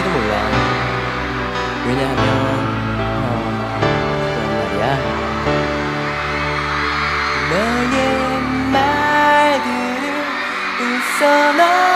될지도 몰라. 왜냐하면 어, 그런 말이야. 너의 말들을 웃어 너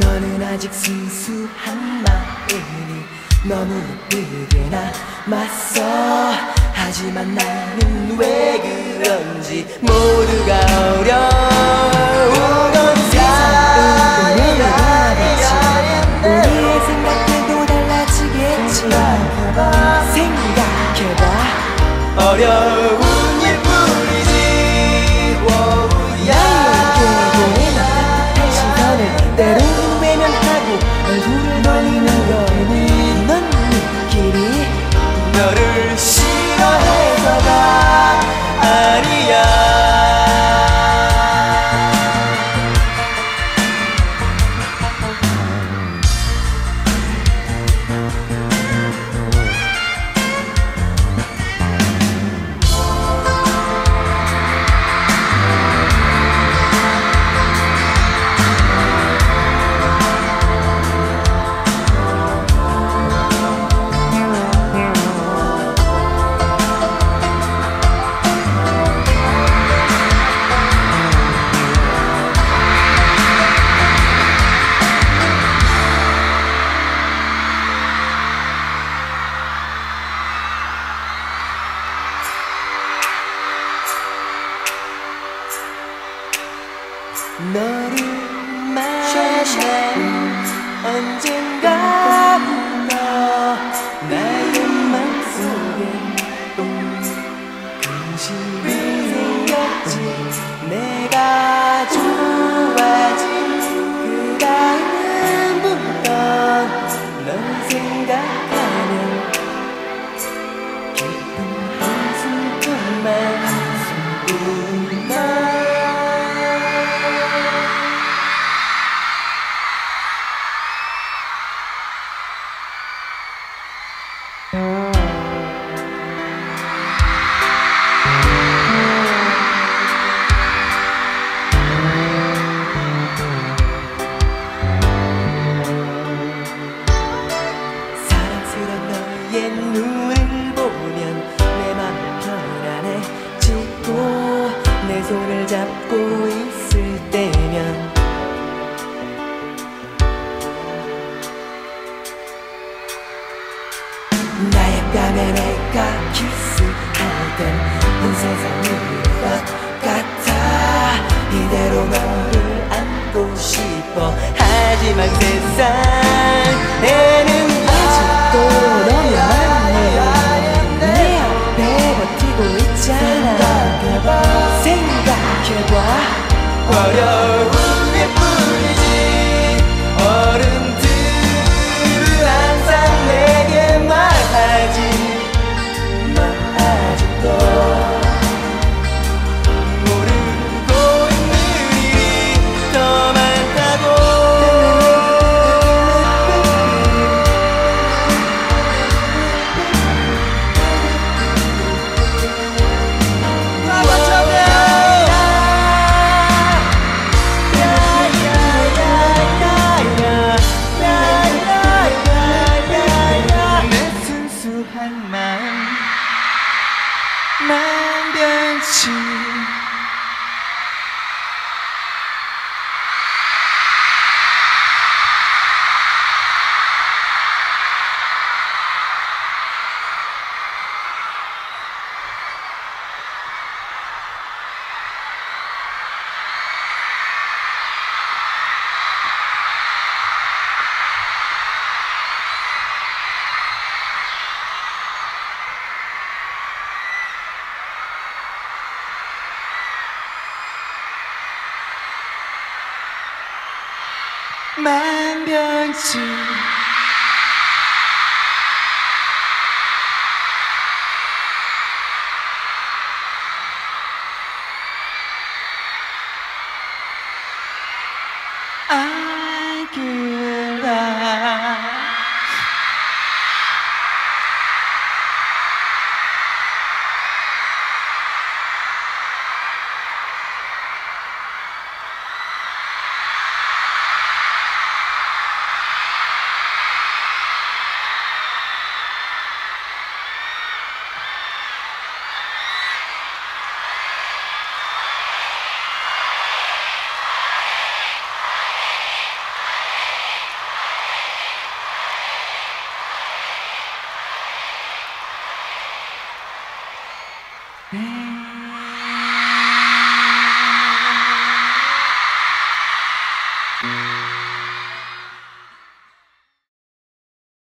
너는 아직 순수한 마음이 너무 예쁘게 나 맞서. 하지만 나는 왜 그런지 모두가 어려 keep them Depth. going 생각해봐 What a 만병치. 알길라 Mm.